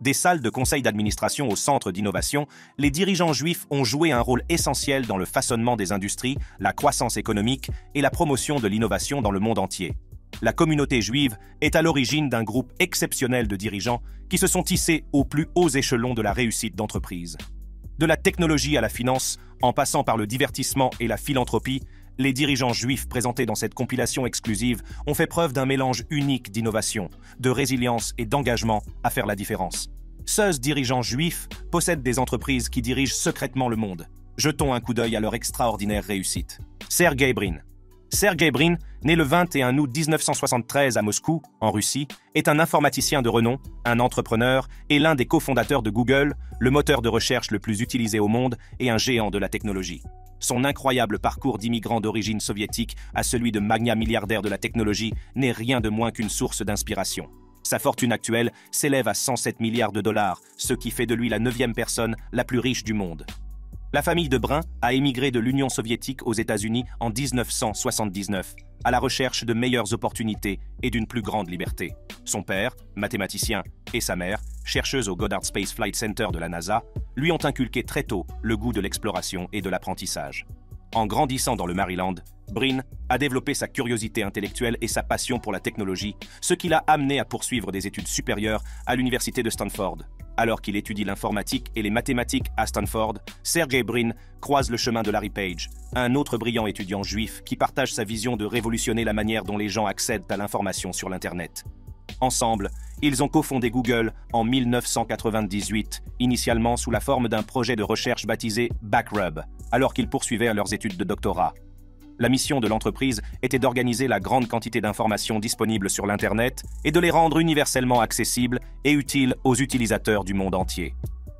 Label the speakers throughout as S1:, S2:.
S1: Des salles de conseil d'administration au centre d'innovation, les dirigeants juifs ont joué un rôle essentiel dans le façonnement des industries, la croissance économique et la promotion de l'innovation dans le monde entier. La communauté juive est à l'origine d'un groupe exceptionnel de dirigeants qui se sont tissés aux plus hauts échelons de la réussite d'entreprise. De la technologie à la finance, en passant par le divertissement et la philanthropie, les dirigeants juifs présentés dans cette compilation exclusive ont fait preuve d'un mélange unique d'innovation, de résilience et d'engagement à faire la différence. Seuls dirigeants juifs possèdent des entreprises qui dirigent secrètement le monde. Jetons un coup d'œil à leur extraordinaire réussite. Sergey Brin, Sergey Brin, né le 21 août 1973 à Moscou, en Russie, est un informaticien de renom, un entrepreneur et l'un des cofondateurs de Google, le moteur de recherche le plus utilisé au monde et un géant de la technologie. Son incroyable parcours d'immigrant d'origine soviétique à celui de magnat milliardaire de la technologie n'est rien de moins qu'une source d'inspiration. Sa fortune actuelle s'élève à 107 milliards de dollars, ce qui fait de lui la neuvième personne la plus riche du monde. La famille de Brun a émigré de l'Union soviétique aux États-Unis en 1979, à la recherche de meilleures opportunités et d'une plus grande liberté. Son père, mathématicien, et sa mère, chercheuse au Goddard Space Flight Center de la NASA, lui ont inculqué très tôt le goût de l'exploration et de l'apprentissage. En grandissant dans le Maryland, Brin a développé sa curiosité intellectuelle et sa passion pour la technologie, ce qui l'a amené à poursuivre des études supérieures à l'université de Stanford. Alors qu'il étudie l'informatique et les mathématiques à Stanford, Sergey Brin croise le chemin de Larry Page, un autre brillant étudiant juif qui partage sa vision de révolutionner la manière dont les gens accèdent à l'information sur l'Internet. Ensemble, ils ont cofondé Google en 1998, initialement sous la forme d'un projet de recherche baptisé Backrub, alors qu'ils poursuivaient leurs études de doctorat. La mission de l'entreprise était d'organiser la grande quantité d'informations disponibles sur l'Internet et de les rendre universellement accessibles et utiles aux utilisateurs du monde entier.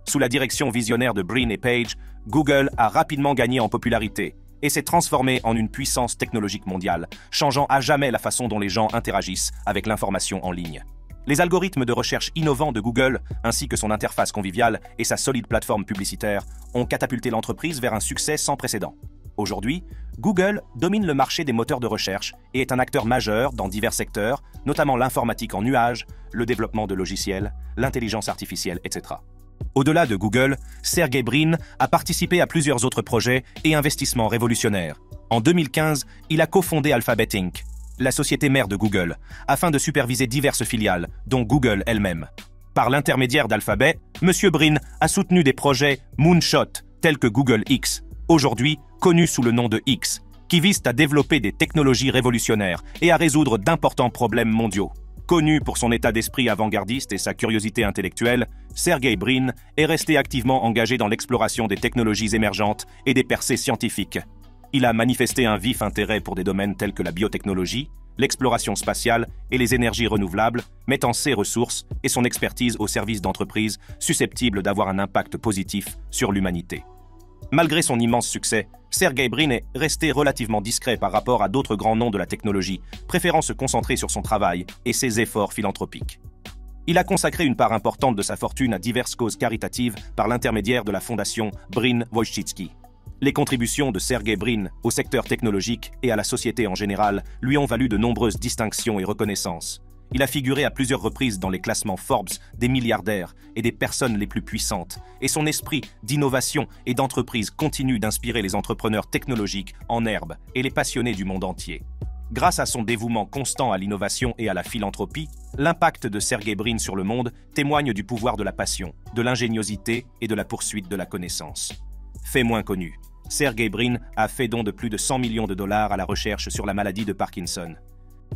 S1: Sous la direction visionnaire de Brin et Page, Google a rapidement gagné en popularité et s'est transformé en une puissance technologique mondiale, changeant à jamais la façon dont les gens interagissent avec l'information en ligne. Les algorithmes de recherche innovants de Google, ainsi que son interface conviviale et sa solide plateforme publicitaire, ont catapulté l'entreprise vers un succès sans précédent. Aujourd'hui, Google domine le marché des moteurs de recherche et est un acteur majeur dans divers secteurs, notamment l'informatique en nuage, le développement de logiciels, l'intelligence artificielle, etc. Au-delà de Google, Sergey Brin a participé à plusieurs autres projets et investissements révolutionnaires. En 2015, il a cofondé Alphabet Inc., la société mère de Google, afin de superviser diverses filiales, dont Google elle-même. Par l'intermédiaire d'Alphabet, M. Brin a soutenu des projets Moonshot tels que Google X, aujourd'hui connu sous le nom de X, qui vise à développer des technologies révolutionnaires et à résoudre d'importants problèmes mondiaux. Connu pour son état d'esprit avant-gardiste et sa curiosité intellectuelle, Sergey Brin est resté activement engagé dans l'exploration des technologies émergentes et des percées scientifiques. Il a manifesté un vif intérêt pour des domaines tels que la biotechnologie, l'exploration spatiale et les énergies renouvelables, mettant ses ressources et son expertise au service d'entreprises susceptibles d'avoir un impact positif sur l'humanité. Malgré son immense succès, Sergey Brin est resté relativement discret par rapport à d'autres grands noms de la technologie, préférant se concentrer sur son travail et ses efforts philanthropiques. Il a consacré une part importante de sa fortune à diverses causes caritatives par l'intermédiaire de la fondation Brin Wojcicki. Les contributions de Sergey Brin au secteur technologique et à la société en général lui ont valu de nombreuses distinctions et reconnaissances, il a figuré à plusieurs reprises dans les classements Forbes des milliardaires et des personnes les plus puissantes, et son esprit d'innovation et d'entreprise continue d'inspirer les entrepreneurs technologiques en herbe et les passionnés du monde entier. Grâce à son dévouement constant à l'innovation et à la philanthropie, l'impact de Sergey Brin sur le monde témoigne du pouvoir de la passion, de l'ingéniosité et de la poursuite de la connaissance. Fait moins connu, Sergey Brin a fait don de plus de 100 millions de dollars à la recherche sur la maladie de Parkinson.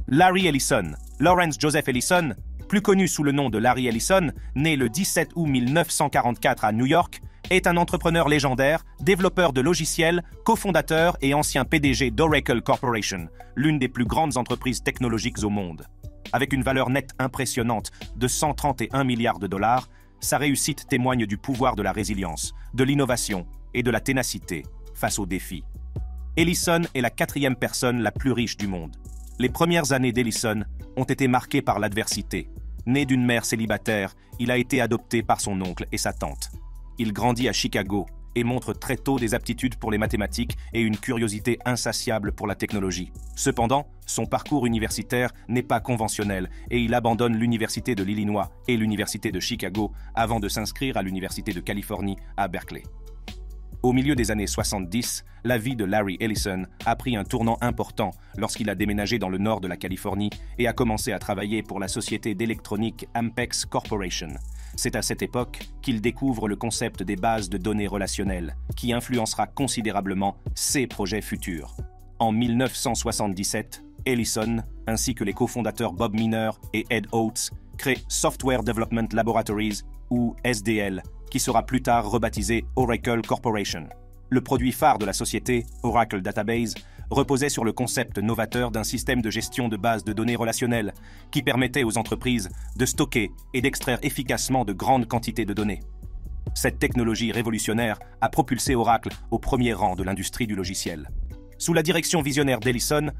S1: Larry Ellison, Lawrence Joseph Ellison, plus connu sous le nom de Larry Ellison, né le 17 août 1944 à New York, est un entrepreneur légendaire, développeur de logiciels, cofondateur et ancien PDG d'Oracle Corporation, l'une des plus grandes entreprises technologiques au monde. Avec une valeur nette impressionnante de 131 milliards de dollars, sa réussite témoigne du pouvoir de la résilience, de l'innovation et de la ténacité face aux défis. Ellison est la quatrième personne la plus riche du monde. Les premières années d'Ellison ont été marquées par l'adversité. Né d'une mère célibataire, il a été adopté par son oncle et sa tante. Il grandit à Chicago et montre très tôt des aptitudes pour les mathématiques et une curiosité insatiable pour la technologie. Cependant, son parcours universitaire n'est pas conventionnel et il abandonne l'Université de l'Illinois et l'Université de Chicago avant de s'inscrire à l'Université de Californie à Berkeley. Au milieu des années 70, la vie de Larry Ellison a pris un tournant important lorsqu'il a déménagé dans le nord de la Californie et a commencé à travailler pour la société d'électronique Ampex Corporation. C'est à cette époque qu'il découvre le concept des bases de données relationnelles, qui influencera considérablement ses projets futurs. En 1977, Ellison, ainsi que les cofondateurs Bob Miner et Ed Oates, créent Software Development Laboratories, ou SDL, qui sera plus tard rebaptisé Oracle Corporation. Le produit phare de la société, Oracle Database, reposait sur le concept novateur d'un système de gestion de bases de données relationnelles qui permettait aux entreprises de stocker et d'extraire efficacement de grandes quantités de données. Cette technologie révolutionnaire a propulsé Oracle au premier rang de l'industrie du logiciel. Sous la direction visionnaire d'Ellison,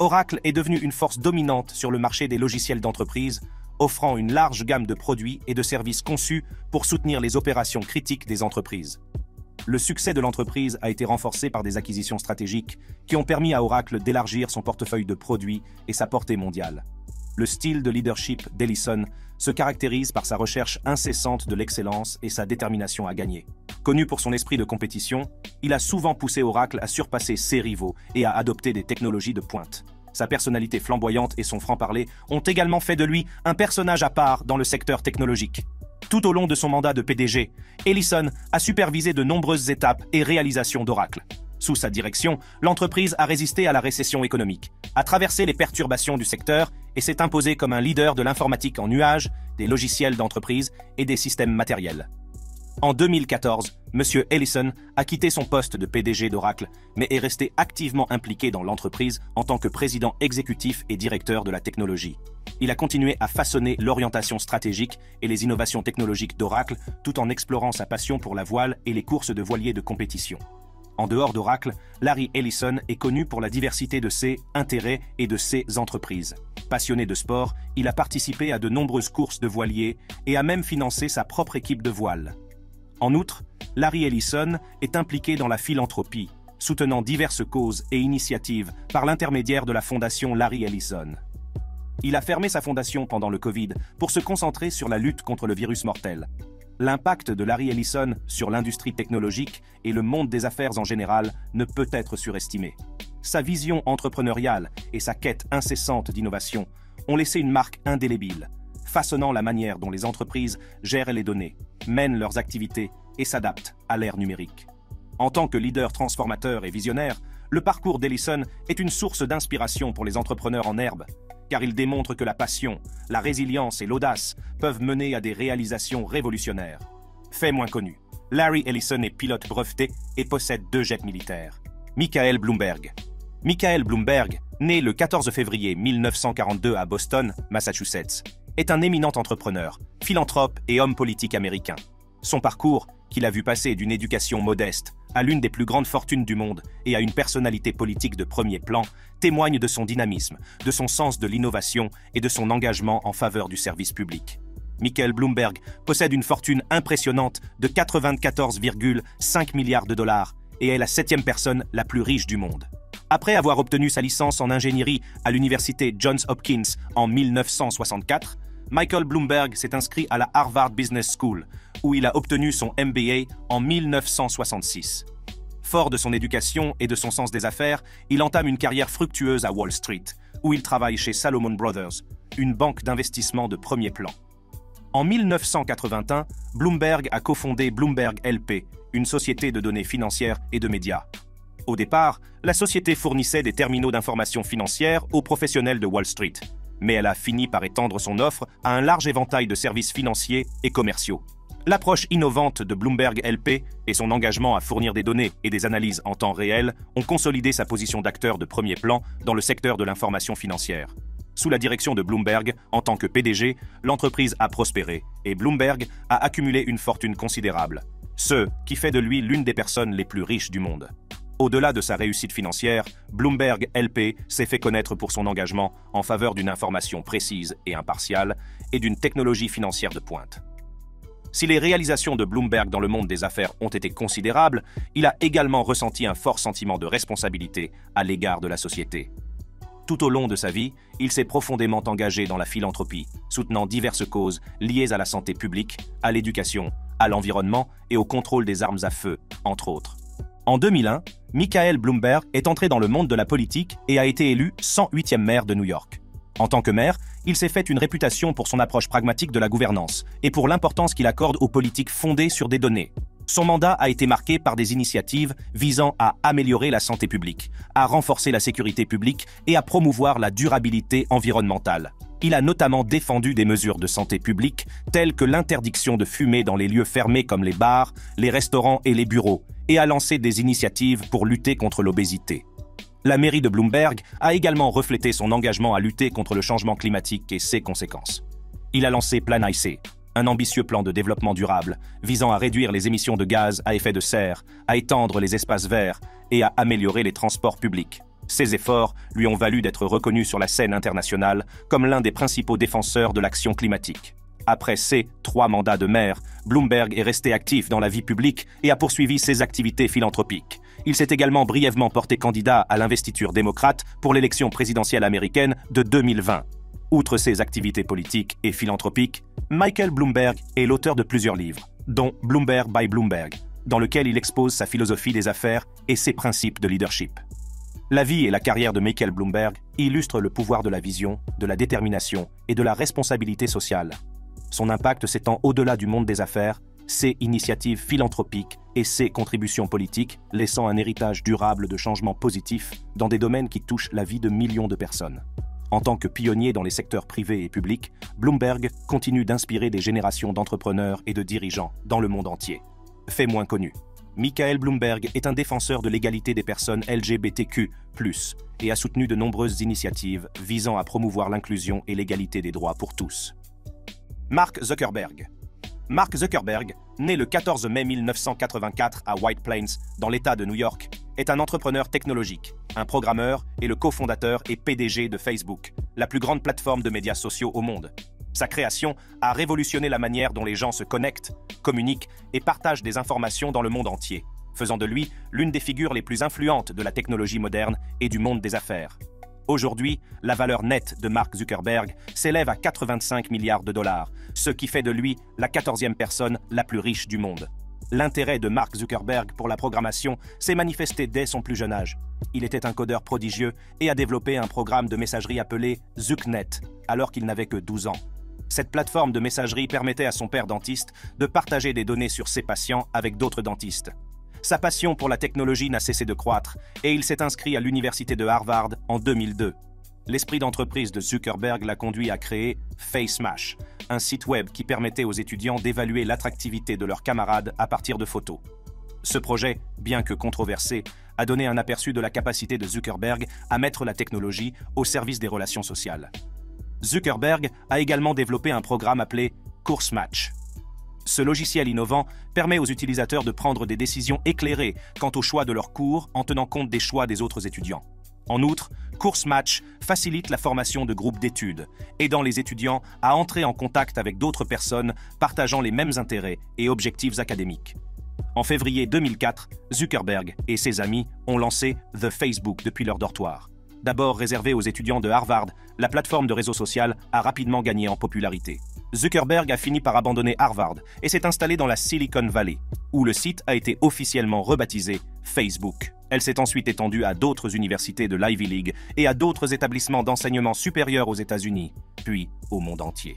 S1: Oracle est devenu une force dominante sur le marché des logiciels d'entreprise, offrant une large gamme de produits et de services conçus pour soutenir les opérations critiques des entreprises. Le succès de l'entreprise a été renforcé par des acquisitions stratégiques qui ont permis à Oracle d'élargir son portefeuille de produits et sa portée mondiale. Le style de leadership d'Ellison se caractérise par sa recherche incessante de l'excellence et sa détermination à gagner. Connu pour son esprit de compétition, il a souvent poussé Oracle à surpasser ses rivaux et à adopter des technologies de pointe. Sa personnalité flamboyante et son franc-parler ont également fait de lui un personnage à part dans le secteur technologique. Tout au long de son mandat de PDG, Ellison a supervisé de nombreuses étapes et réalisations d'Oracle. Sous sa direction, l'entreprise a résisté à la récession économique, a traversé les perturbations du secteur et s'est imposé comme un leader de l'informatique en nuage, des logiciels d'entreprise et des systèmes matériels. En 2014, M. Ellison a quitté son poste de PDG d'Oracle, mais est resté activement impliqué dans l'entreprise en tant que président exécutif et directeur de la technologie. Il a continué à façonner l'orientation stratégique et les innovations technologiques d'Oracle tout en explorant sa passion pour la voile et les courses de voiliers de compétition. En dehors d'Oracle, Larry Ellison est connu pour la diversité de ses intérêts et de ses entreprises. Passionné de sport, il a participé à de nombreuses courses de voiliers et a même financé sa propre équipe de voile. En outre, Larry Ellison est impliqué dans la philanthropie, soutenant diverses causes et initiatives par l'intermédiaire de la fondation Larry Ellison. Il a fermé sa fondation pendant le Covid pour se concentrer sur la lutte contre le virus mortel, L'impact de Larry Ellison sur l'industrie technologique et le monde des affaires en général ne peut être surestimé. Sa vision entrepreneuriale et sa quête incessante d'innovation ont laissé une marque indélébile, façonnant la manière dont les entreprises gèrent les données, mènent leurs activités et s'adaptent à l'ère numérique. En tant que leader transformateur et visionnaire, le parcours d'Ellison est une source d'inspiration pour les entrepreneurs en herbe, car il démontre que la passion, la résilience et l'audace peuvent mener à des réalisations révolutionnaires. Fait moins connu, Larry Ellison est pilote breveté et possède deux jets militaires. Michael Bloomberg. Michael Bloomberg, né le 14 février 1942 à Boston, Massachusetts, est un éminent entrepreneur, philanthrope et homme politique américain. Son parcours, qu'il a vu passer d'une éducation modeste à l'une des plus grandes fortunes du monde et à une personnalité politique de premier plan, témoigne de son dynamisme, de son sens de l'innovation et de son engagement en faveur du service public. Michael Bloomberg possède une fortune impressionnante de 94,5 milliards de dollars et est la septième personne la plus riche du monde. Après avoir obtenu sa licence en ingénierie à l'université Johns Hopkins en 1964, Michael Bloomberg s'est inscrit à la Harvard Business School, où il a obtenu son MBA en 1966. Fort de son éducation et de son sens des affaires, il entame une carrière fructueuse à Wall Street, où il travaille chez Salomon Brothers, une banque d'investissement de premier plan. En 1981, Bloomberg a cofondé Bloomberg LP, une société de données financières et de médias. Au départ, la société fournissait des terminaux d'information financière aux professionnels de Wall Street mais elle a fini par étendre son offre à un large éventail de services financiers et commerciaux. L'approche innovante de Bloomberg LP et son engagement à fournir des données et des analyses en temps réel ont consolidé sa position d'acteur de premier plan dans le secteur de l'information financière. Sous la direction de Bloomberg, en tant que PDG, l'entreprise a prospéré et Bloomberg a accumulé une fortune considérable, ce qui fait de lui l'une des personnes les plus riches du monde. Au-delà de sa réussite financière, Bloomberg LP s'est fait connaître pour son engagement en faveur d'une information précise et impartiale et d'une technologie financière de pointe. Si les réalisations de Bloomberg dans le monde des affaires ont été considérables, il a également ressenti un fort sentiment de responsabilité à l'égard de la société. Tout au long de sa vie, il s'est profondément engagé dans la philanthropie, soutenant diverses causes liées à la santé publique, à l'éducation, à l'environnement et au contrôle des armes à feu, entre autres. En 2001, Michael Bloomberg est entré dans le monde de la politique et a été élu 108e maire de New York. En tant que maire, il s'est fait une réputation pour son approche pragmatique de la gouvernance et pour l'importance qu'il accorde aux politiques fondées sur des données. Son mandat a été marqué par des initiatives visant à améliorer la santé publique, à renforcer la sécurité publique et à promouvoir la durabilité environnementale. Il a notamment défendu des mesures de santé publique telles que l'interdiction de fumer dans les lieux fermés comme les bars, les restaurants et les bureaux, et a lancé des initiatives pour lutter contre l'obésité. La mairie de Bloomberg a également reflété son engagement à lutter contre le changement climatique et ses conséquences. Il a lancé Plan IC, un ambitieux plan de développement durable visant à réduire les émissions de gaz à effet de serre, à étendre les espaces verts et à améliorer les transports publics. Ces efforts lui ont valu d'être reconnu sur la scène internationale comme l'un des principaux défenseurs de l'action climatique. Après ses trois mandats de maire, Bloomberg est resté actif dans la vie publique et a poursuivi ses activités philanthropiques. Il s'est également brièvement porté candidat à l'investiture démocrate pour l'élection présidentielle américaine de 2020. Outre ses activités politiques et philanthropiques, Michael Bloomberg est l'auteur de plusieurs livres, dont Bloomberg by Bloomberg, dans lequel il expose sa philosophie des affaires et ses principes de leadership. La vie et la carrière de Michael Bloomberg illustrent le pouvoir de la vision, de la détermination et de la responsabilité sociale. Son impact s'étend au-delà du monde des affaires ses initiatives philanthropiques et ses contributions politiques, laissant un héritage durable de changements positifs dans des domaines qui touchent la vie de millions de personnes. En tant que pionnier dans les secteurs privés et publics, Bloomberg continue d'inspirer des générations d'entrepreneurs et de dirigeants dans le monde entier. Fait moins connu. Michael Bloomberg est un défenseur de l'égalité des personnes LGBTQ, et a soutenu de nombreuses initiatives visant à promouvoir l'inclusion et l'égalité des droits pour tous. Mark Zuckerberg, Mark Zuckerberg, né le 14 mai 1984 à White Plains, dans l'État de New York, est un entrepreneur technologique, un programmeur et le cofondateur et PDG de Facebook, la plus grande plateforme de médias sociaux au monde. Sa création a révolutionné la manière dont les gens se connectent, communiquent et partagent des informations dans le monde entier, faisant de lui l'une des figures les plus influentes de la technologie moderne et du monde des affaires. Aujourd'hui, la valeur nette de Mark Zuckerberg s'élève à 85 milliards de dollars, ce qui fait de lui la 14e personne la plus riche du monde. L'intérêt de Mark Zuckerberg pour la programmation s'est manifesté dès son plus jeune âge. Il était un codeur prodigieux et a développé un programme de messagerie appelé ZuckNet, alors qu'il n'avait que 12 ans. Cette plateforme de messagerie permettait à son père dentiste de partager des données sur ses patients avec d'autres dentistes. Sa passion pour la technologie n'a cessé de croître et il s'est inscrit à l'université de Harvard en 2002. L'esprit d'entreprise de Zuckerberg l'a conduit à créer FaceMash, un site web qui permettait aux étudiants d'évaluer l'attractivité de leurs camarades à partir de photos. Ce projet, bien que controversé, a donné un aperçu de la capacité de Zuckerberg à mettre la technologie au service des relations sociales. Zuckerberg a également développé un programme appelé Course Match, ce logiciel innovant permet aux utilisateurs de prendre des décisions éclairées quant au choix de leurs cours en tenant compte des choix des autres étudiants. En outre, Course Match facilite la formation de groupes d'études, aidant les étudiants à entrer en contact avec d'autres personnes partageant les mêmes intérêts et objectifs académiques. En février 2004, Zuckerberg et ses amis ont lancé The Facebook depuis leur dortoir. D'abord réservée aux étudiants de Harvard, la plateforme de réseau social a rapidement gagné en popularité. Zuckerberg a fini par abandonner Harvard et s'est installé dans la Silicon Valley, où le site a été officiellement rebaptisé Facebook. Elle s'est ensuite étendue à d'autres universités de l'Ivy League et à d'autres établissements d'enseignement supérieur aux États-Unis, puis au monde entier.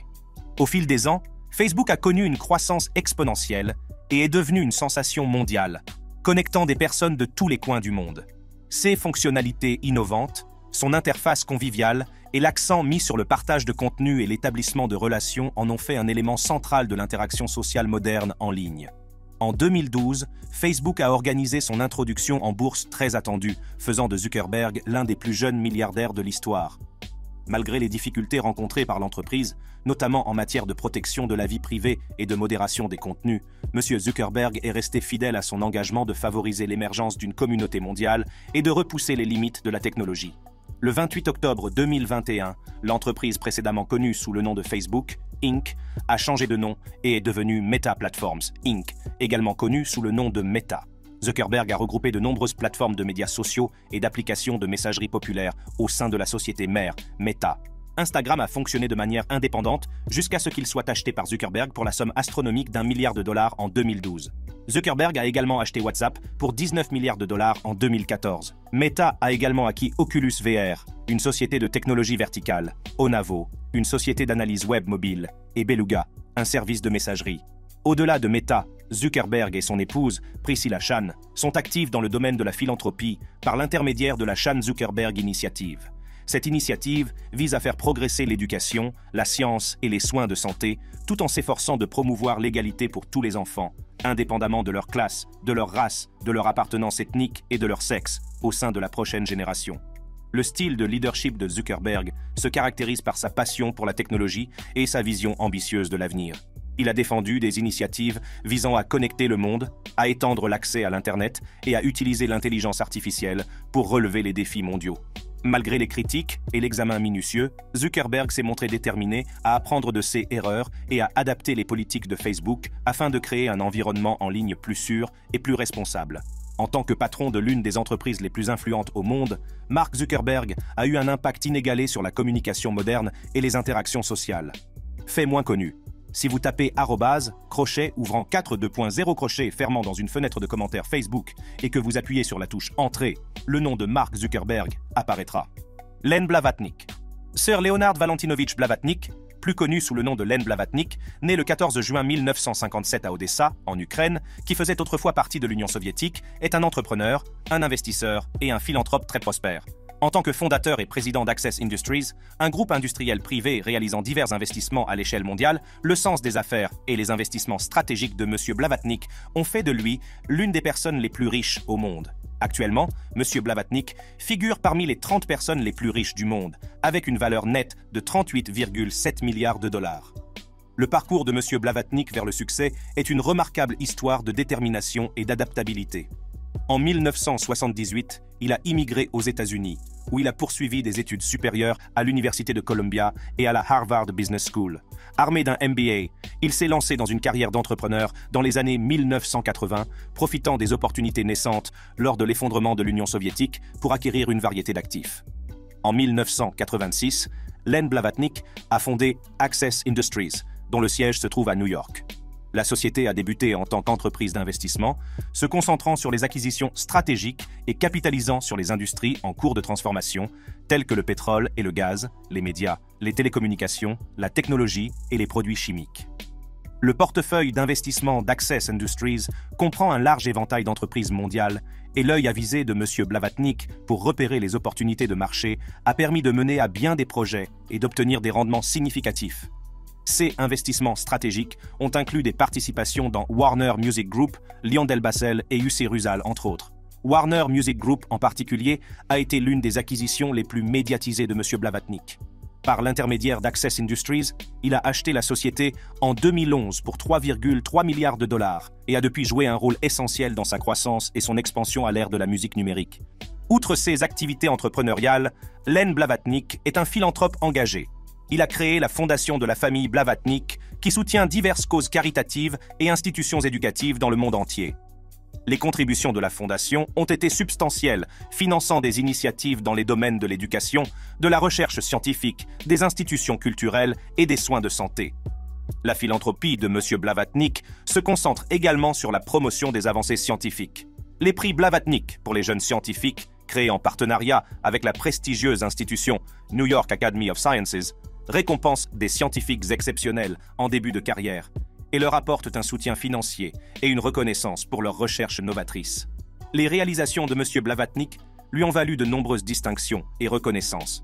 S1: Au fil des ans, Facebook a connu une croissance exponentielle et est devenu une sensation mondiale, connectant des personnes de tous les coins du monde. Ses fonctionnalités innovantes, son interface conviviale et l'accent mis sur le partage de contenu et l'établissement de relations en ont fait un élément central de l'interaction sociale moderne en ligne. En 2012, Facebook a organisé son introduction en bourse très attendue, faisant de Zuckerberg l'un des plus jeunes milliardaires de l'histoire. Malgré les difficultés rencontrées par l'entreprise, notamment en matière de protection de la vie privée et de modération des contenus, M. Zuckerberg est resté fidèle à son engagement de favoriser l'émergence d'une communauté mondiale et de repousser les limites de la technologie. Le 28 octobre 2021, l'entreprise précédemment connue sous le nom de Facebook, Inc., a changé de nom et est devenue Meta Platforms, Inc., également connue sous le nom de Meta. Zuckerberg a regroupé de nombreuses plateformes de médias sociaux et d'applications de messagerie populaire au sein de la société mère, Meta. Instagram a fonctionné de manière indépendante jusqu'à ce qu'il soit acheté par Zuckerberg pour la somme astronomique d'un milliard de dollars en 2012. Zuckerberg a également acheté WhatsApp pour 19 milliards de dollars en 2014. Meta a également acquis Oculus VR, une société de technologie verticale, Onavo, une société d'analyse web mobile, et Beluga, un service de messagerie. Au-delà de Meta, Zuckerberg et son épouse, Priscilla Chan, sont actifs dans le domaine de la philanthropie par l'intermédiaire de la Chan Zuckerberg Initiative. Cette initiative vise à faire progresser l'éducation, la science et les soins de santé, tout en s'efforçant de promouvoir l'égalité pour tous les enfants, indépendamment de leur classe, de leur race, de leur appartenance ethnique et de leur sexe, au sein de la prochaine génération. Le style de leadership de Zuckerberg se caractérise par sa passion pour la technologie et sa vision ambitieuse de l'avenir. Il a défendu des initiatives visant à connecter le monde, à étendre l'accès à l'Internet et à utiliser l'intelligence artificielle pour relever les défis mondiaux. Malgré les critiques et l'examen minutieux, Zuckerberg s'est montré déterminé à apprendre de ses erreurs et à adapter les politiques de Facebook afin de créer un environnement en ligne plus sûr et plus responsable. En tant que patron de l'une des entreprises les plus influentes au monde, Mark Zuckerberg a eu un impact inégalé sur la communication moderne et les interactions sociales. Fait moins connu, si vous tapez arrobase, crochet ouvrant 4.2.0 crochet fermant dans une fenêtre de commentaires Facebook et que vous appuyez sur la touche Entrée, le nom de Mark Zuckerberg apparaîtra. Len Blavatnik. Sir Leonard Valentinovich Blavatnik, plus connu sous le nom de Len Blavatnik, né le 14 juin 1957 à Odessa, en Ukraine, qui faisait autrefois partie de l'Union soviétique, est un entrepreneur, un investisseur et un philanthrope très prospère. En tant que fondateur et président d'Access Industries, un groupe industriel privé réalisant divers investissements à l'échelle mondiale, le sens des affaires et les investissements stratégiques de M. Blavatnik ont fait de lui l'une des personnes les plus riches au monde. Actuellement, M. Blavatnik figure parmi les 30 personnes les plus riches du monde, avec une valeur nette de 38,7 milliards de dollars. Le parcours de M. Blavatnik vers le succès est une remarquable histoire de détermination et d'adaptabilité. En 1978, il a immigré aux États-Unis, où il a poursuivi des études supérieures à l'Université de Columbia et à la Harvard Business School. Armé d'un MBA, il s'est lancé dans une carrière d'entrepreneur dans les années 1980, profitant des opportunités naissantes lors de l'effondrement de l'Union soviétique pour acquérir une variété d'actifs. En 1986, Len Blavatnik a fondé Access Industries, dont le siège se trouve à New York. La société a débuté en tant qu'entreprise d'investissement, se concentrant sur les acquisitions stratégiques et capitalisant sur les industries en cours de transformation, telles que le pétrole et le gaz, les médias, les télécommunications, la technologie et les produits chimiques. Le portefeuille d'investissement d'Access Industries comprend un large éventail d'entreprises mondiales et l'œil avisé de M. Blavatnik pour repérer les opportunités de marché a permis de mener à bien des projets et d'obtenir des rendements significatifs. Ces investissements stratégiques ont inclus des participations dans Warner Music Group, Bassel et UC Rusal, entre autres. Warner Music Group en particulier a été l'une des acquisitions les plus médiatisées de M. Blavatnik. Par l'intermédiaire d'Access Industries, il a acheté la société en 2011 pour 3,3 milliards de dollars et a depuis joué un rôle essentiel dans sa croissance et son expansion à l'ère de la musique numérique. Outre ses activités entrepreneuriales, Len Blavatnik est un philanthrope engagé il a créé la fondation de la famille Blavatnik, qui soutient diverses causes caritatives et institutions éducatives dans le monde entier. Les contributions de la fondation ont été substantielles, finançant des initiatives dans les domaines de l'éducation, de la recherche scientifique, des institutions culturelles et des soins de santé. La philanthropie de M. Blavatnik se concentre également sur la promotion des avancées scientifiques. Les prix Blavatnik pour les jeunes scientifiques, créés en partenariat avec la prestigieuse institution New York Academy of Sciences, récompense des scientifiques exceptionnels en début de carrière et leur apportent un soutien financier et une reconnaissance pour leurs recherches novatrices. Les réalisations de M. Blavatnik lui ont valu de nombreuses distinctions et reconnaissances.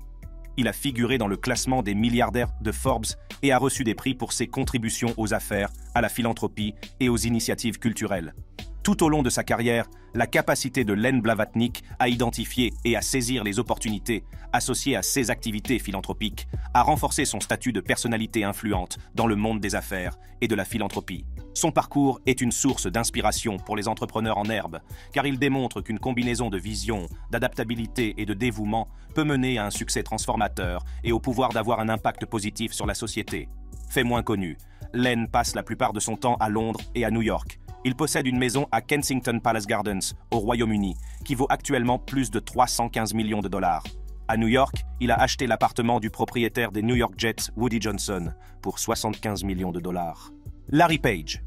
S1: Il a figuré dans le classement des milliardaires de Forbes et a reçu des prix pour ses contributions aux affaires, à la philanthropie et aux initiatives culturelles. Tout au long de sa carrière, la capacité de Len Blavatnik à identifier et à saisir les opportunités associées à ses activités philanthropiques a renforcé son statut de personnalité influente dans le monde des affaires et de la philanthropie. Son parcours est une source d'inspiration pour les entrepreneurs en herbe, car il démontre qu'une combinaison de vision, d'adaptabilité et de dévouement peut mener à un succès transformateur et au pouvoir d'avoir un impact positif sur la société. Fait moins connu, Len passe la plupart de son temps à Londres et à New York, Il possède une maison à Kensington Palace Gardens, au Royaume-Uni, qui vaut actuellement plus de 315 millions de dollars. À New York, il a acheté l'appartement du propriétaire des New York Jets, Woody Johnson, pour 75 millions de dollars. Larry Page.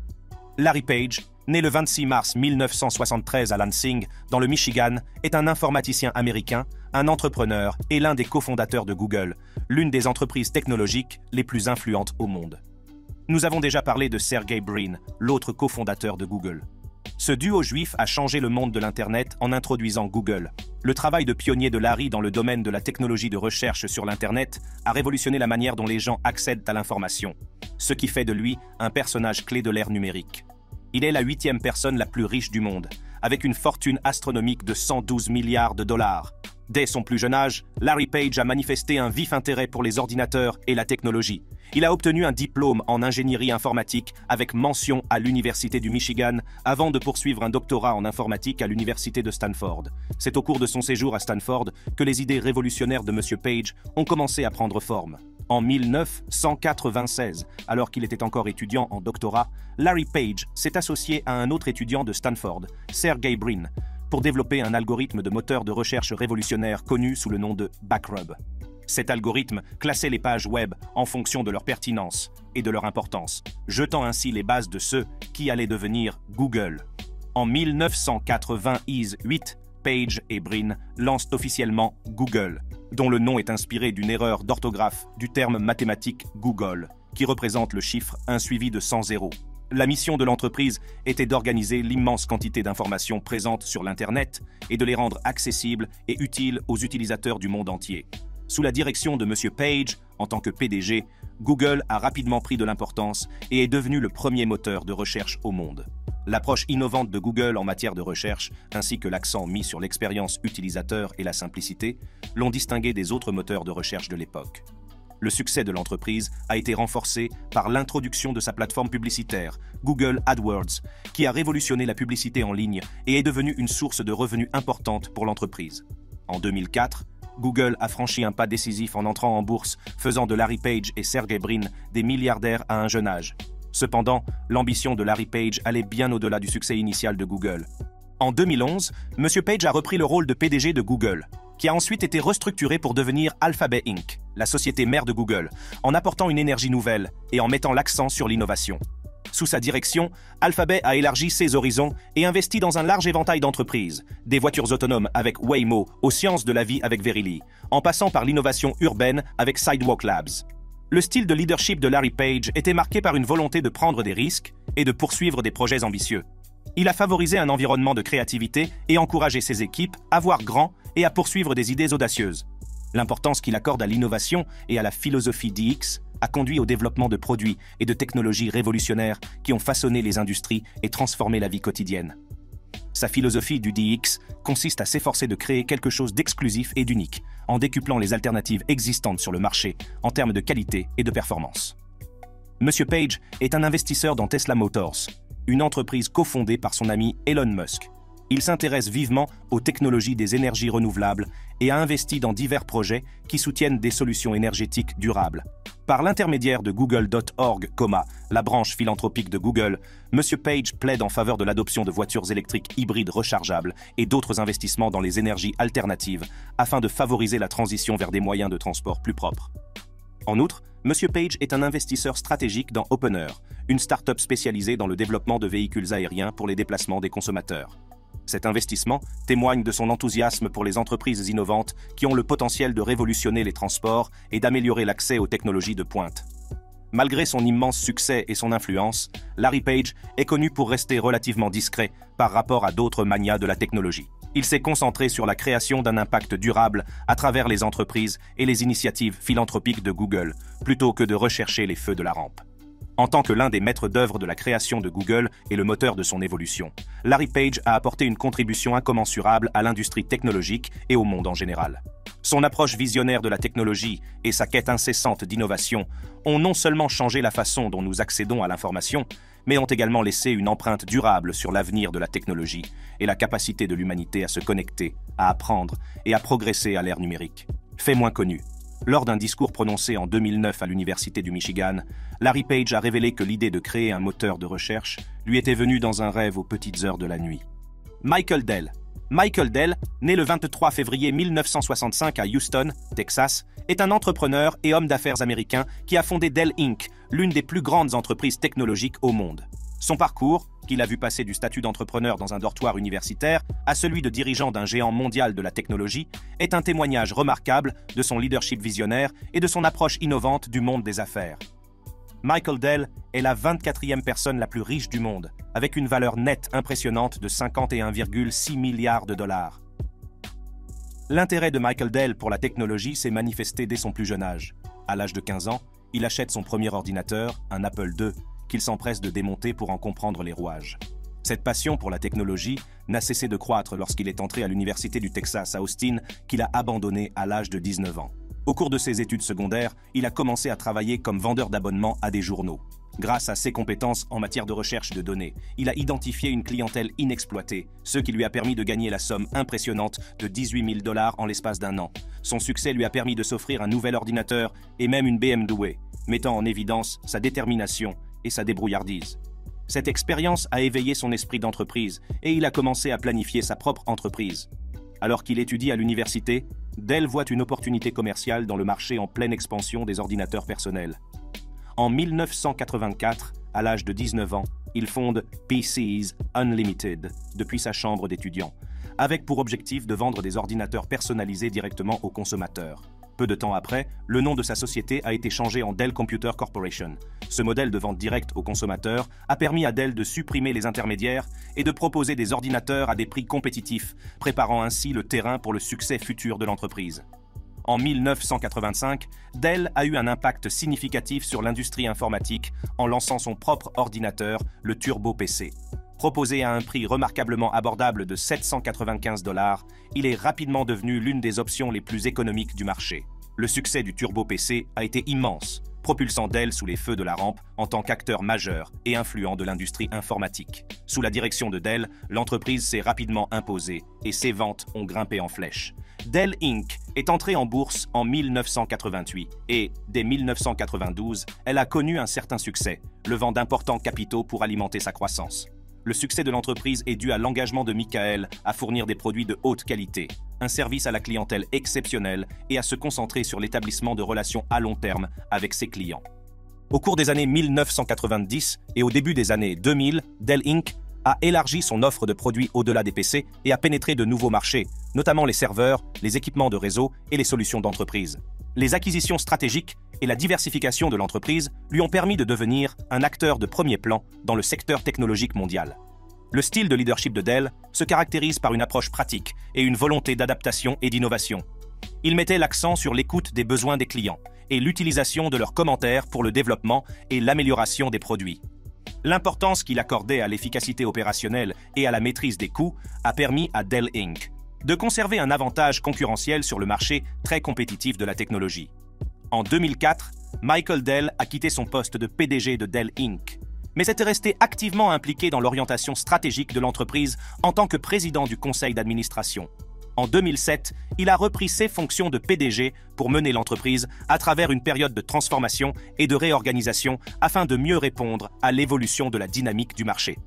S1: Larry Page, né le 26 mars 1973 à Lansing, dans le Michigan, est un informaticien américain, un entrepreneur et l'un des cofondateurs de Google, l'une des entreprises technologiques les plus influentes au monde. Nous avons déjà parlé de Sergey Brin, l'autre cofondateur de Google. Ce duo juif a changé le monde de l'Internet en introduisant Google. Le travail de pionnier de Larry dans le domaine de la technologie de recherche sur l'Internet a révolutionné la manière dont les gens accèdent à l'information, ce qui fait de lui un personnage clé de l'ère numérique. Il est la huitième personne la plus riche du monde, avec une fortune astronomique de 112 milliards de dollars. Dès son plus jeune âge, Larry Page a manifesté un vif intérêt pour les ordinateurs et la technologie. Il a obtenu un diplôme en ingénierie informatique avec mention à l'Université du Michigan avant de poursuivre un doctorat en informatique à l'Université de Stanford. C'est au cours de son séjour à Stanford que les idées révolutionnaires de M. Page ont commencé à prendre forme. En 1996, alors qu'il était encore étudiant en doctorat, Larry Page s'est associé à un autre étudiant de Stanford, Sergey Brin, pour développer un algorithme de moteur de recherche révolutionnaire connu sous le nom de Backrub. Cet algorithme classait les pages web en fonction de leur pertinence et de leur importance, jetant ainsi les bases de ceux qui allaient devenir Google. En 1988, Page et Brin lancent officiellement Google, dont le nom est inspiré d'une erreur d'orthographe du terme mathématique Google, qui représente le chiffre 1 suivi de 100 zéros. La mission de l'entreprise était d'organiser l'immense quantité d'informations présentes sur l'Internet et de les rendre accessibles et utiles aux utilisateurs du monde entier. Sous la direction de M. Page, en tant que PDG, Google a rapidement pris de l'importance et est devenu le premier moteur de recherche au monde. L'approche innovante de Google en matière de recherche, ainsi que l'accent mis sur l'expérience utilisateur et la simplicité, l'ont distingué des autres moteurs de recherche de l'époque. Le succès de l'entreprise a été renforcé par l'introduction de sa plateforme publicitaire, Google AdWords, qui a révolutionné la publicité en ligne et est devenue une source de revenus importante pour l'entreprise. En 2004, Google a franchi un pas décisif en entrant en bourse, faisant de Larry Page et Sergey Brin des milliardaires à un jeune âge. Cependant, l'ambition de Larry Page allait bien au-delà du succès initial de Google. En 2011, M. Page a repris le rôle de PDG de Google, qui a ensuite été restructuré pour devenir Alphabet Inc., la société mère de Google, en apportant une énergie nouvelle et en mettant l'accent sur l'innovation. Sous sa direction, Alphabet a élargi ses horizons et investi dans un large éventail d'entreprises, des voitures autonomes avec Waymo aux sciences de la vie avec Verily, en passant par l'innovation urbaine avec Sidewalk Labs. Le style de leadership de Larry Page était marqué par une volonté de prendre des risques et de poursuivre des projets ambitieux. Il a favorisé un environnement de créativité et encouragé ses équipes à voir grand et à poursuivre des idées audacieuses. L'importance qu'il accorde à l'innovation et à la philosophie DX a conduit au développement de produits et de technologies révolutionnaires qui ont façonné les industries et transformé la vie quotidienne. Sa philosophie du DX consiste à s'efforcer de créer quelque chose d'exclusif et d'unique, en décuplant les alternatives existantes sur le marché en termes de qualité et de performance. Monsieur Page est un investisseur dans Tesla Motors, une entreprise cofondée par son ami Elon Musk. Il s'intéresse vivement aux technologies des énergies renouvelables et a investi dans divers projets qui soutiennent des solutions énergétiques durables. Par l'intermédiaire de Google.org, la branche philanthropique de Google, M. Page plaide en faveur de l'adoption de voitures électriques hybrides rechargeables et d'autres investissements dans les énergies alternatives afin de favoriser la transition vers des moyens de transport plus propres. En outre, M. Page est un investisseur stratégique dans Opener, une start-up spécialisée dans le développement de véhicules aériens pour les déplacements des consommateurs. Cet investissement témoigne de son enthousiasme pour les entreprises innovantes qui ont le potentiel de révolutionner les transports et d'améliorer l'accès aux technologies de pointe. Malgré son immense succès et son influence, Larry Page est connu pour rester relativement discret par rapport à d'autres manias de la technologie. Il s'est concentré sur la création d'un impact durable à travers les entreprises et les initiatives philanthropiques de Google, plutôt que de rechercher les feux de la rampe. En tant que l'un des maîtres d'œuvre de la création de Google et le moteur de son évolution, Larry Page a apporté une contribution incommensurable à l'industrie technologique et au monde en général. Son approche visionnaire de la technologie et sa quête incessante d'innovation ont non seulement changé la façon dont nous accédons à l'information, mais ont également laissé une empreinte durable sur l'avenir de la technologie et la capacité de l'humanité à se connecter, à apprendre et à progresser à l'ère numérique. Fait moins connu, Lors d'un discours prononcé en 2009 à l'Université du Michigan, Larry Page a révélé que l'idée de créer un moteur de recherche lui était venue dans un rêve aux petites heures de la nuit. Michael Dell. Michael Dell, né le 23 février 1965 à Houston, Texas, est un entrepreneur et homme d'affaires américain qui a fondé Dell Inc., l'une des plus grandes entreprises technologiques au monde. Son parcours, qu'il a vu passer du statut d'entrepreneur dans un dortoir universitaire à celui de dirigeant d'un géant mondial de la technologie, est un témoignage remarquable de son leadership visionnaire et de son approche innovante du monde des affaires. Michael Dell est la 24e personne la plus riche du monde, avec une valeur nette impressionnante de 51,6 milliards de dollars. L'intérêt de Michael Dell pour la technologie s'est manifesté dès son plus jeune âge. À l'âge de 15 ans, il achète son premier ordinateur, un Apple II, qu'il s'empresse de démonter pour en comprendre les rouages. Cette passion pour la technologie n'a cessé de croître lorsqu'il est entré à l'Université du Texas à Austin, qu'il a abandonné à l'âge de 19 ans. Au cours de ses études secondaires, il a commencé à travailler comme vendeur d'abonnements à des journaux. Grâce à ses compétences en matière de recherche de données, il a identifié une clientèle inexploitée, ce qui lui a permis de gagner la somme impressionnante de 18 000 dollars en l'espace d'un an. Son succès lui a permis de s'offrir un nouvel ordinateur et même une BMW, mettant en évidence sa détermination et sa débrouillardise. Cette expérience a éveillé son esprit d'entreprise et il a commencé à planifier sa propre entreprise. Alors qu'il étudie à l'université, Dell voit une opportunité commerciale dans le marché en pleine expansion des ordinateurs personnels. En 1984, à l'âge de 19 ans, il fonde PCs Unlimited depuis sa chambre d'étudiant, avec pour objectif de vendre des ordinateurs personnalisés directement aux consommateurs. Peu de temps après, le nom de sa société a été changé en Dell Computer Corporation. Ce modèle de vente directe aux consommateurs a permis à Dell de supprimer les intermédiaires et de proposer des ordinateurs à des prix compétitifs, préparant ainsi le terrain pour le succès futur de l'entreprise. En 1985, Dell a eu un impact significatif sur l'industrie informatique en lançant son propre ordinateur, le Turbo PC. Proposé à un prix remarquablement abordable de 795 dollars, il est rapidement devenu l'une des options les plus économiques du marché. Le succès du Turbo PC a été immense, propulsant Dell sous les feux de la rampe en tant qu'acteur majeur et influent de l'industrie informatique. Sous la direction de Dell, l'entreprise s'est rapidement imposée et ses ventes ont grimpé en flèche. Dell Inc. est entrée en bourse en 1988 et, dès 1992, elle a connu un certain succès, levant d'importants capitaux pour alimenter sa croissance. Le succès de l'entreprise est dû à l'engagement de Michael à fournir des produits de haute qualité, un service à la clientèle exceptionnel et à se concentrer sur l'établissement de relations à long terme avec ses clients. Au cours des années 1990 et au début des années 2000, Dell Inc. a élargi son offre de produits au-delà des PC et a pénétré de nouveaux marchés, notamment les serveurs, les équipements de réseau et les solutions d'entreprise. Les acquisitions stratégiques et la diversification de l'entreprise lui ont permis de devenir un acteur de premier plan dans le secteur technologique mondial. Le style de leadership de Dell se caractérise par une approche pratique et une volonté d'adaptation et d'innovation. Il mettait l'accent sur l'écoute des besoins des clients et l'utilisation de leurs commentaires pour le développement et l'amélioration des produits. L'importance qu'il accordait à l'efficacité opérationnelle et à la maîtrise des coûts a permis à Dell Inc. de conserver un avantage concurrentiel sur le marché très compétitif de la technologie. En 2004, Michael Dell a quitté son poste de PDG de Dell Inc., mais était resté activement impliqué dans l'orientation stratégique de l'entreprise en tant que président du conseil d'administration. En 2007, il a repris ses fonctions de PDG pour mener l'entreprise à travers une période de transformation et de réorganisation afin de mieux répondre à l'évolution de la dynamique du marché.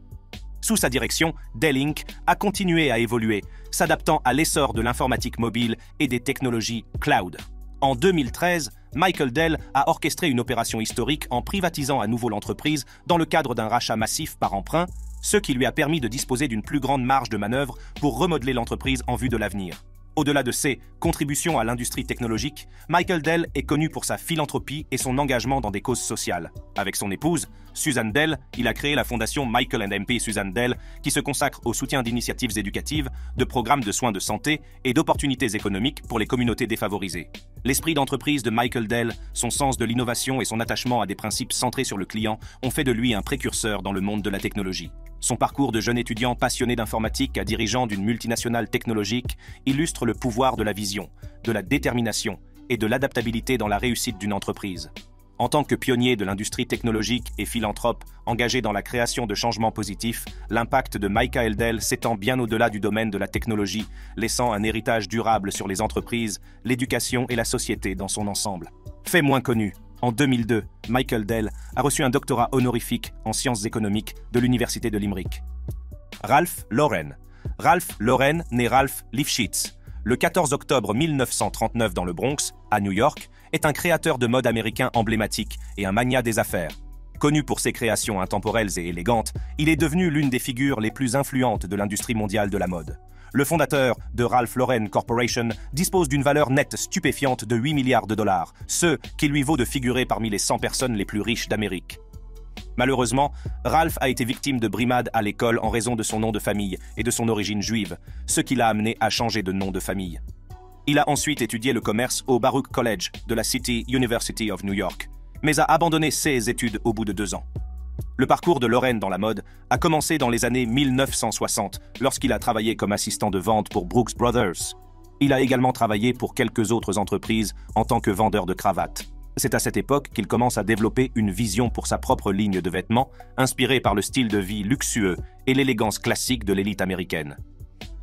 S1: Sous sa direction, Dell Inc. a continué à évoluer, s'adaptant à l'essor de l'informatique mobile et des technologies cloud. En 2013, Michael Dell a orchestré une opération historique en privatisant à nouveau l'entreprise dans le cadre d'un rachat massif par emprunt, ce qui lui a permis de disposer d'une plus grande marge de manœuvre pour remodeler l'entreprise en vue de l'avenir. Au-delà de ses contributions à l'industrie technologique, Michael Dell est connu pour sa philanthropie et son engagement dans des causes sociales. Avec son épouse, Suzanne Dell, il a créé la fondation Michael and MP Suzanne Dell, qui se consacre au soutien d'initiatives éducatives, de programmes de soins de santé et d'opportunités économiques pour les communautés défavorisées. L'esprit d'entreprise de Michael Dell, son sens de l'innovation et son attachement à des principes centrés sur le client ont fait de lui un précurseur dans le monde de la technologie. Son parcours de jeune étudiant passionné d'informatique à dirigeant d'une multinationale technologique illustre le pouvoir de la vision, de la détermination et de l'adaptabilité dans la réussite d'une entreprise. En tant que pionnier de l'industrie technologique et philanthrope engagé dans la création de changements positifs, l'impact de Michael Dell s'étend bien au-delà du domaine de la technologie, laissant un héritage durable sur les entreprises, l'éducation et la société dans son ensemble. Fait moins connu, en 2002, Michael Dell a reçu un doctorat honorifique en sciences économiques de l'Université de Limerick. Ralph Lauren. Ralph Lauren naît Ralph Lifshitz le 14 octobre 1939 dans le Bronx, à New York, est un créateur de mode américain emblématique et un magnat des affaires. Connu pour ses créations intemporelles et élégantes, il est devenu l'une des figures les plus influentes de l'industrie mondiale de la mode. Le fondateur de Ralph Lauren Corporation dispose d'une valeur nette stupéfiante de 8 milliards de dollars, ce qui lui vaut de figurer parmi les 100 personnes les plus riches d'Amérique. Malheureusement, Ralph a été victime de brimades à l'école en raison de son nom de famille et de son origine juive, ce qui l'a amené à changer de nom de famille. Il a ensuite étudié le commerce au Baruch College de la City University of New York, mais a abandonné ses études au bout de deux ans. Le parcours de Lorraine dans la mode a commencé dans les années 1960, lorsqu'il a travaillé comme assistant de vente pour Brooks Brothers. Il a également travaillé pour quelques autres entreprises en tant que vendeur de cravates. C'est à cette époque qu'il commence à développer une vision pour sa propre ligne de vêtements, inspirée par le style de vie luxueux et l'élégance classique de l'élite américaine.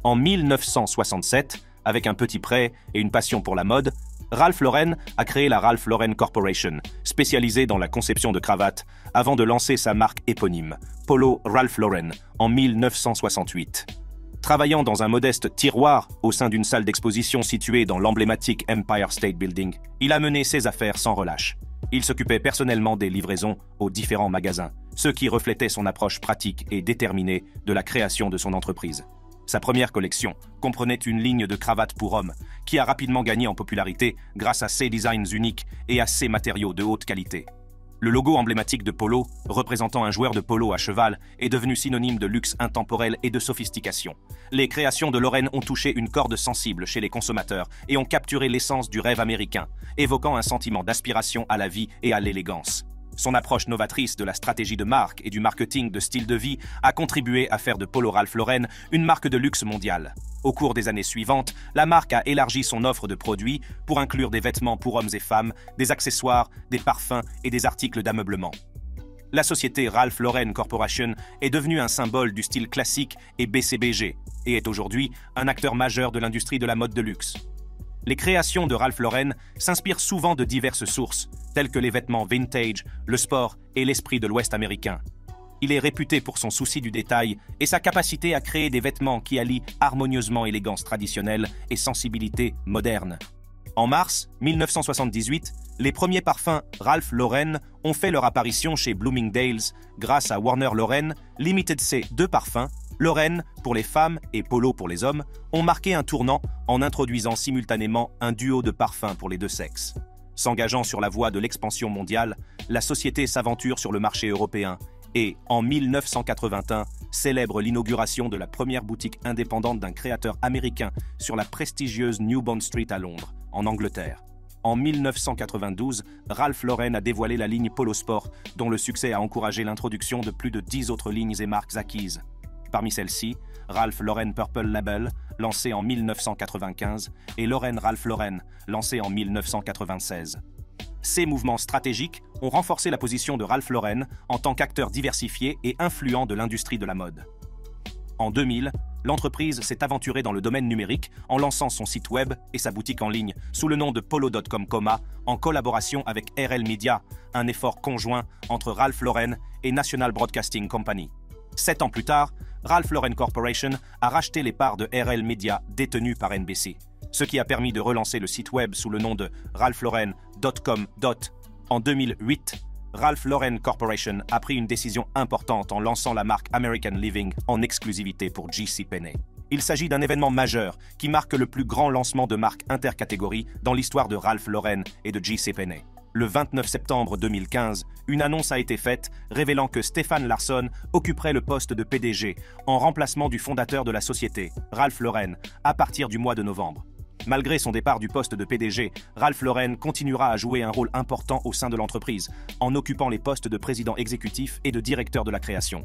S1: En 1967, avec un petit prêt et une passion pour la mode, Ralph Lauren a créé la Ralph Lauren Corporation, spécialisée dans la conception de cravates, avant de lancer sa marque éponyme, Polo Ralph Lauren, en 1968. Travaillant dans un modeste tiroir au sein d'une salle d'exposition située dans l'emblématique Empire State Building, il a mené ses affaires sans relâche. Il s'occupait personnellement des livraisons aux différents magasins, ce qui reflétait son approche pratique et déterminée de la création de son entreprise. Sa première collection comprenait une ligne de cravates pour hommes, qui a rapidement gagné en popularité grâce à ses designs uniques et à ses matériaux de haute qualité. Le logo emblématique de Polo, représentant un joueur de polo à cheval, est devenu synonyme de luxe intemporel et de sophistication. Les créations de Lorraine ont touché une corde sensible chez les consommateurs et ont capturé l'essence du rêve américain, évoquant un sentiment d'aspiration à la vie et à l'élégance. Son approche novatrice de la stratégie de marque et du marketing de style de vie a contribué à faire de Polo Ralph Lauren une marque de luxe mondiale. Au cours des années suivantes, la marque a élargi son offre de produits pour inclure des vêtements pour hommes et femmes, des accessoires, des parfums et des articles d'ameublement. La société Ralph Lauren Corporation est devenue un symbole du style classique et BCBG et est aujourd'hui un acteur majeur de l'industrie de la mode de luxe. Les créations de Ralph Lauren s'inspirent souvent de diverses sources, telles que les vêtements vintage, le sport et l'esprit de l'Ouest américain. Il est réputé pour son souci du détail et sa capacité à créer des vêtements qui allient harmonieusement élégance traditionnelle et sensibilité moderne. En mars 1978, les premiers parfums Ralph Lauren ont fait leur apparition chez Bloomingdale's grâce à Warner Lauren Limited C deux parfums Lorraine, pour les femmes et Polo pour les hommes, ont marqué un tournant en introduisant simultanément un duo de parfums pour les deux sexes. S'engageant sur la voie de l'expansion mondiale, la société s'aventure sur le marché européen et, en 1981, célèbre l'inauguration de la première boutique indépendante d'un créateur américain sur la prestigieuse New Bond Street à Londres, en Angleterre. En 1992, Ralph Lauren a dévoilé la ligne Polo Sport, dont le succès a encouragé l'introduction de plus de 10 autres lignes et marques acquises. Parmi celles-ci, Ralph Lauren Purple Label, lancé en 1995, et Lauren Ralph Lauren, lancé en 1996. Ces mouvements stratégiques ont renforcé la position de Ralph Lauren en tant qu'acteur diversifié et influent de l'industrie de la mode. En 2000, l'entreprise s'est aventurée dans le domaine numérique en lançant son site web et sa boutique en ligne sous le nom de polo.com en collaboration avec RL Media, un effort conjoint entre Ralph Lauren et National Broadcasting Company. Sept ans plus tard, Ralph Lauren Corporation a racheté les parts de RL Media détenues par NBC, ce qui a permis de relancer le site web sous le nom de ralphlauren.com. En 2008, Ralph Lauren Corporation a pris une décision importante en lançant la marque American Living en exclusivité pour JCPenney. Il s'agit d'un événement majeur qui marque le plus grand lancement de marque intercatégorie dans l'histoire de Ralph Lauren et de JCPenney le 29 septembre 2015, une annonce a été faite révélant que Stéphane Larson occuperait le poste de PDG en remplacement du fondateur de la société, Ralph Lauren, à partir du mois de novembre. Malgré son départ du poste de PDG, Ralph Lauren continuera à jouer un rôle important au sein de l'entreprise, en occupant les postes de président exécutif et de directeur de la création.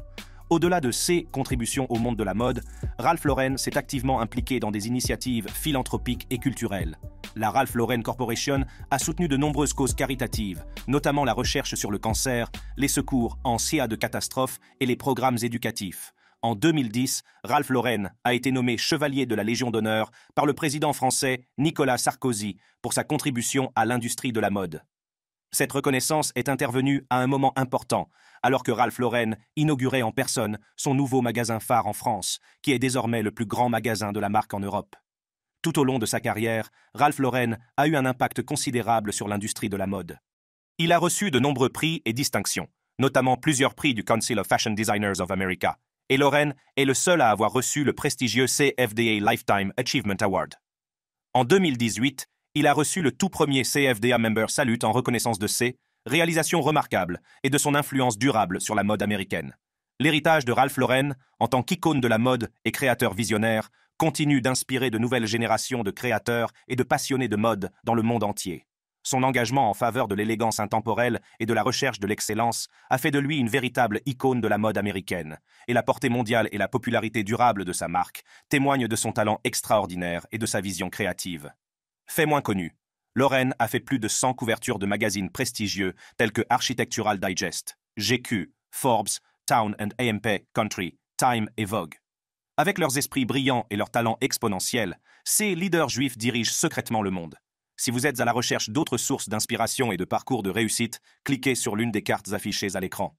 S1: Au-delà de ses contributions au monde de la mode, Ralph Lauren s'est activement impliqué dans des initiatives philanthropiques et culturelles. La Ralph Lauren Corporation a soutenu de nombreuses causes caritatives, notamment la recherche sur le cancer, les secours en cas de catastrophe et les programmes éducatifs. En 2010, Ralph Lauren a été nommé chevalier de la Légion d'honneur par le président français Nicolas Sarkozy pour sa contribution à l'industrie de la mode. Cette reconnaissance est intervenue à un moment important, alors que Ralph Lauren inaugurait en personne son nouveau magasin phare en France, qui est désormais le plus grand magasin de la marque en Europe. Tout au long de sa carrière, Ralph Lauren a eu un impact considérable sur l'industrie de la mode. Il a reçu de nombreux prix et distinctions, notamment plusieurs prix du Council of Fashion Designers of America, et Lauren est le seul à avoir reçu le prestigieux CFDA Lifetime Achievement Award. En 2018, il a reçu le tout premier CFDA Member Salute en reconnaissance de ses réalisations remarquables et de son influence durable sur la mode américaine. L'héritage de Ralph Lauren, en tant qu'icône de la mode et créateur visionnaire, continue d'inspirer de nouvelles générations de créateurs et de passionnés de mode dans le monde entier. Son engagement en faveur de l'élégance intemporelle et de la recherche de l'excellence a fait de lui une véritable icône de la mode américaine, et la portée mondiale et la popularité durable de sa marque témoignent de son talent extraordinaire et de sa vision créative. Fait moins connu, Lorraine a fait plus de 100 couvertures de magazines prestigieux tels que Architectural Digest, GQ, Forbes, Town and AMP Country, Time et Vogue. Avec leurs esprits brillants et leurs talents exponentiels, ces leaders juifs dirigent secrètement le monde. Si vous êtes à la recherche d'autres sources d'inspiration et de parcours de réussite, cliquez sur l'une des cartes affichées à l'écran.